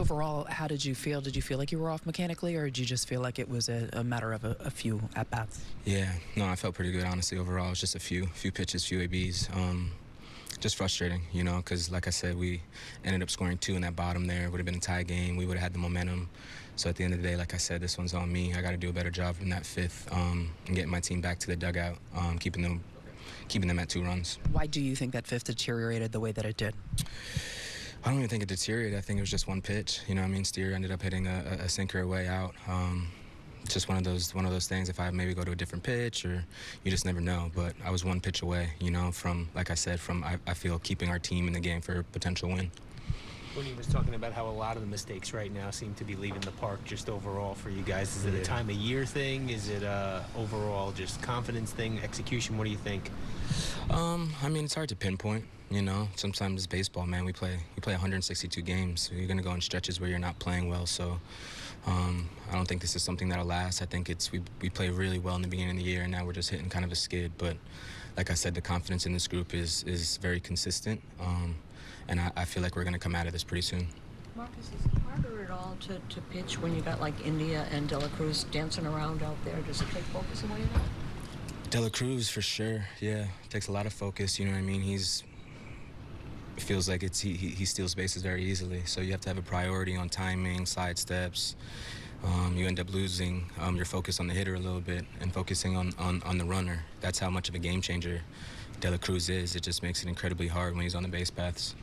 Overall, how did you feel? Did you feel like you were off mechanically, or did you just feel like it was a, a matter of a, a few at bats? Yeah, no, I felt pretty good honestly overall. It was just a few, few pitches, few ABs. Um, just frustrating, you know, because like I said, we ended up scoring two in that bottom there. Would have been a tie game. We would have had the momentum. So at the end of the day, like I said, this one's on me. I got to do a better job in that fifth um, and getting my team back to the dugout, um, keeping them, keeping them at two runs. Why do you think that fifth deteriorated the way that it did? I don't even think it deteriorated. I think it was just one pitch. You know, I mean, Steer ended up hitting a, a sinker away out. Um, just one of those one of those things. If I maybe go to a different pitch, or you just never know. But I was one pitch away, you know, from like I said, from I, I feel keeping our team in the game for a potential win. When he was talking about how a lot of the mistakes right now seem to be leaving the park just overall for you guys, is it a time of year thing? Is it a overall just confidence thing, execution? What do you think? Um, I mean, it's hard to pinpoint. You know, sometimes it's baseball, man. We play we play 162 games. So you're gonna go in stretches where you're not playing well. So um, I don't think this is something that'll last. I think it's we we play really well in the beginning of the year, and now we're just hitting kind of a skid. But like I said, the confidence in this group is is very consistent, um, and I, I feel like we're gonna come out of this pretty soon. Marcus, is it harder at all to, to pitch when you got like India and De La Cruz dancing around out there? Does it take focus away at all? De La Cruz for sure. Yeah, takes a lot of focus. You know what I mean? He's feels like it's he, he steals bases very easily. So you have to have a priority on timing, side steps. Um, you end up losing um, your focus on the hitter a little bit and focusing on, on, on the runner. That's how much of a game changer De La Cruz is. It just makes it incredibly hard when he's on the base paths.